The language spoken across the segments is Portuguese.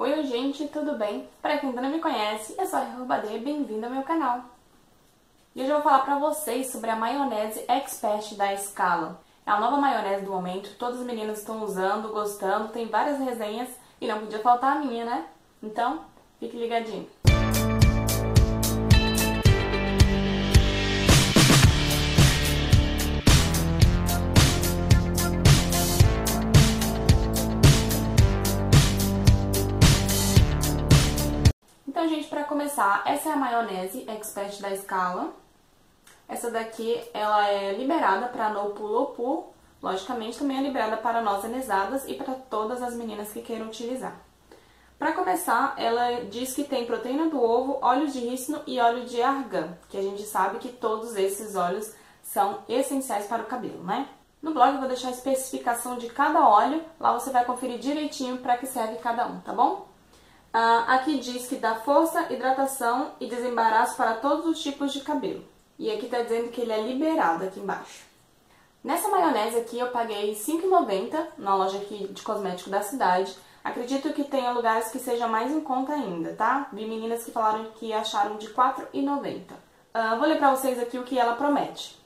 Oi, gente, tudo bem? Para quem ainda não me conhece, eu sou a Rubadê, bem-vindo ao meu canal. E hoje eu vou falar para vocês sobre a maionese Expert da Scala. É a nova maionese do momento, todas as meninas estão usando, gostando, tem várias resenhas e não podia faltar a minha, né? Então, fique ligadinho. Começar, essa é a maionese Expert da Scala. Essa daqui, ela é liberada para no pulopu, logicamente também é liberada para nós anesadas e para todas as meninas que queiram utilizar. Para começar, ela diz que tem proteína do ovo, óleo de rícino e óleo de argan, que a gente sabe que todos esses óleos são essenciais para o cabelo, né? No blog eu vou deixar a especificação de cada óleo, lá você vai conferir direitinho para que serve cada um, tá bom? Aqui diz que dá força, hidratação e desembaraço para todos os tipos de cabelo. E aqui tá dizendo que ele é liberado aqui embaixo. Nessa maionese aqui eu paguei R$ 5,90 na loja aqui de cosmético da cidade. Acredito que tenha lugares que seja mais em conta ainda, tá? Vi meninas que falaram que acharam de R$ 4,90. Uh, vou ler pra vocês aqui o que ela promete.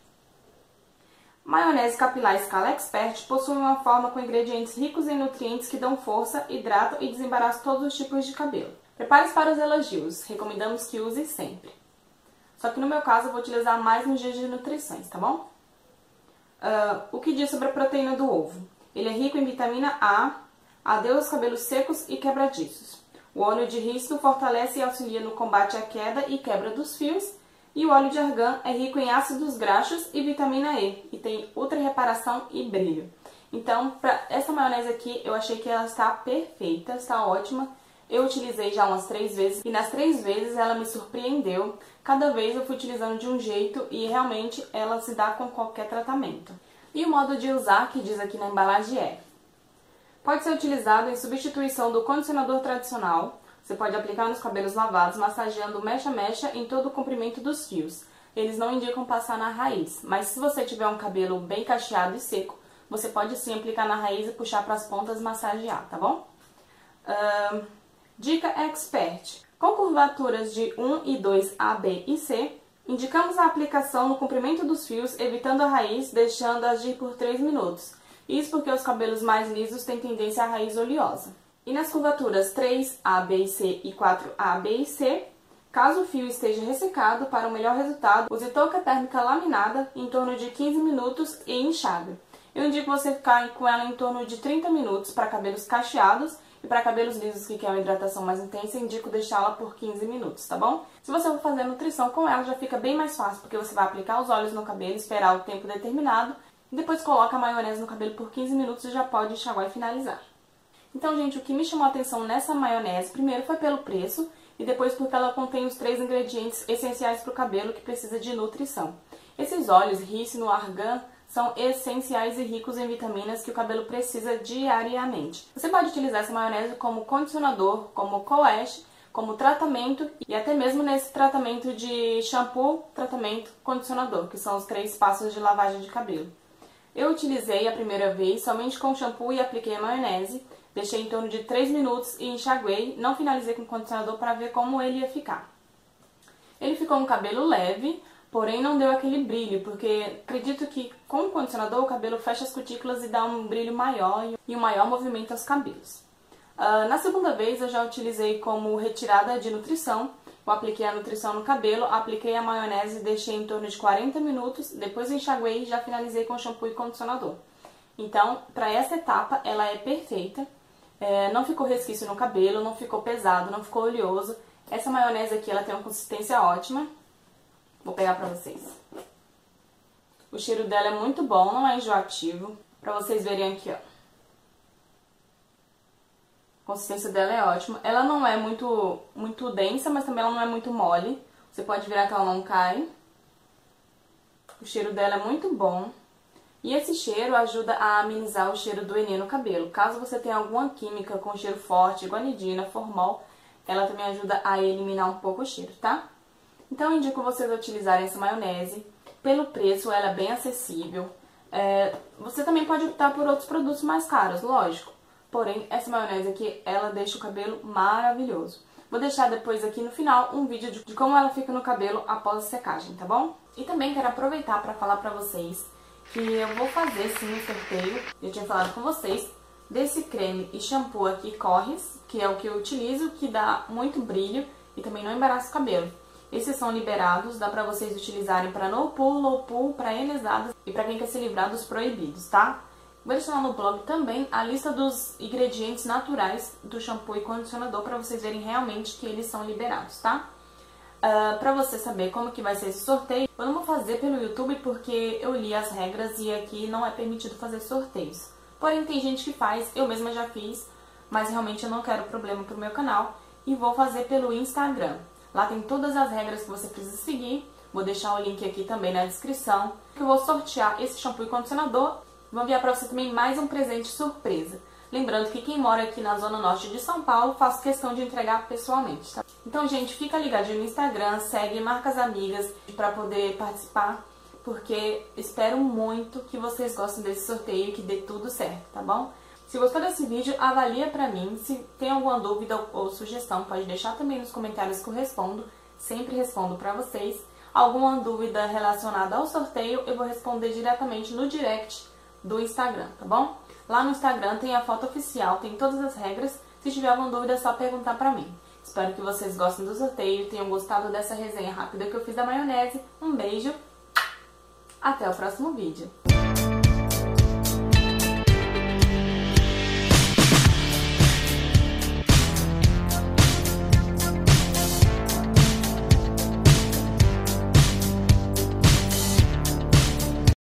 Maionese capilar Scala Expert possui uma forma com ingredientes ricos em nutrientes que dão força, hidratam e desembaraçam todos os tipos de cabelo. Prepare-se para os elogios, recomendamos que use sempre. Só que no meu caso eu vou utilizar mais nos dias de nutrições, tá bom? Uh, o que diz sobre a proteína do ovo? Ele é rico em vitamina A, adeus cabelos secos e quebradiços. O óleo de rícino fortalece e auxilia no combate à queda e quebra dos fios e o óleo de argan é rico em ácidos graxos e vitamina E e tem ultra reparação e brilho. Então, para essa maionese aqui, eu achei que ela está perfeita, está ótima. Eu utilizei já umas três vezes e nas três vezes ela me surpreendeu. Cada vez eu fui utilizando de um jeito e realmente ela se dá com qualquer tratamento. E o modo de usar que diz aqui na embalagem é: Pode ser utilizado em substituição do condicionador tradicional, você pode aplicar nos cabelos lavados, massageando mecha a mecha em todo o comprimento dos fios. Eles não indicam passar na raiz, mas se você tiver um cabelo bem cacheado e seco, você pode sim aplicar na raiz e puxar para as pontas massagear, tá bom? Uh, dica Expert. Com curvaturas de 1 e 2 A, B e C, indicamos a aplicação no comprimento dos fios, evitando a raiz, deixando agir por 3 minutos. Isso porque os cabelos mais lisos têm tendência à raiz oleosa. E nas curvaturas 3, A, B e C e 4, A, B e C, caso o fio esteja ressecado, para um melhor resultado, use touca térmica laminada em torno de 15 minutos e enxague. Eu indico você ficar com ela em torno de 30 minutos para cabelos cacheados e para cabelos lisos que querem uma hidratação mais intensa, indico deixá-la por 15 minutos, tá bom? Se você for fazer nutrição com ela, já fica bem mais fácil, porque você vai aplicar os óleos no cabelo, esperar o tempo determinado, depois coloca a maionese no cabelo por 15 minutos e já pode enxaguar e finalizar. Então, gente, o que me chamou a atenção nessa maionese, primeiro foi pelo preço e depois porque ela contém os três ingredientes essenciais para o cabelo que precisa de nutrição. Esses óleos, rícino, argan, são essenciais e ricos em vitaminas que o cabelo precisa diariamente. Você pode utilizar essa maionese como condicionador, como coash, como tratamento e até mesmo nesse tratamento de shampoo, tratamento, condicionador, que são os três passos de lavagem de cabelo. Eu utilizei a primeira vez somente com shampoo e apliquei a maionese Deixei em torno de 3 minutos e enxaguei, não finalizei com condicionador para ver como ele ia ficar. Ele ficou um cabelo leve, porém não deu aquele brilho, porque acredito que com o condicionador o cabelo fecha as cutículas e dá um brilho maior e um maior movimento aos cabelos. Uh, na segunda vez eu já utilizei como retirada de nutrição, eu apliquei a nutrição no cabelo, apliquei a maionese e deixei em torno de 40 minutos, depois enxaguei e já finalizei com shampoo e condicionador. Então, para essa etapa, ela é perfeita. É, não ficou resquício no cabelo, não ficou pesado, não ficou oleoso. Essa maionese aqui, ela tem uma consistência ótima. Vou pegar pra vocês. O cheiro dela é muito bom, não é enjoativo. Pra vocês verem aqui, ó. A consistência dela é ótima. Ela não é muito, muito densa, mas também ela não é muito mole. Você pode virar que ela não cai. O cheiro dela é muito bom. E esse cheiro ajuda a amenizar o cheiro do Enê no cabelo. Caso você tenha alguma química com cheiro forte, guanidina, formol, ela também ajuda a eliminar um pouco o cheiro, tá? Então indico vocês utilizarem essa maionese. Pelo preço, ela é bem acessível. É, você também pode optar por outros produtos mais caros, lógico. Porém, essa maionese aqui, ela deixa o cabelo maravilhoso. Vou deixar depois aqui no final um vídeo de como ela fica no cabelo após a secagem, tá bom? E também quero aproveitar para falar para vocês que eu vou fazer sim um sorteio, eu tinha falado com vocês, desse creme e shampoo aqui Corres, que é o que eu utilizo, que dá muito brilho e também não embaraça o cabelo. Esses são liberados, dá pra vocês utilizarem para no pool, low pool, para enesadas e para quem quer se livrar dos proibidos, tá? Vou deixar no blog também a lista dos ingredientes naturais do shampoo e condicionador para vocês verem realmente que eles são liberados, tá? Uh, para você saber como que vai ser esse sorteio, eu não vou fazer pelo YouTube porque eu li as regras e aqui não é permitido fazer sorteios. Porém, tem gente que faz, eu mesma já fiz, mas realmente eu não quero problema pro meu canal e vou fazer pelo Instagram. Lá tem todas as regras que você precisa seguir, vou deixar o link aqui também na descrição, eu vou sortear esse shampoo e condicionador Vou enviar para você também mais um presente surpresa. Lembrando que quem mora aqui na Zona Norte de São Paulo, faço questão de entregar pessoalmente, tá? Então, gente, fica ligadinho no Instagram, segue, marca as amigas para poder participar, porque espero muito que vocês gostem desse sorteio e que dê tudo certo, tá bom? Se gostou desse vídeo, avalia pra mim. Se tem alguma dúvida ou sugestão, pode deixar também nos comentários que eu respondo. Sempre respondo pra vocês. Alguma dúvida relacionada ao sorteio, eu vou responder diretamente no direct do Instagram, tá bom? Lá no Instagram tem a foto oficial, tem todas as regras. Se tiver alguma dúvida é só perguntar pra mim. Espero que vocês gostem do sorteio, tenham gostado dessa resenha rápida que eu fiz da maionese. Um beijo, até o próximo vídeo.